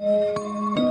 Música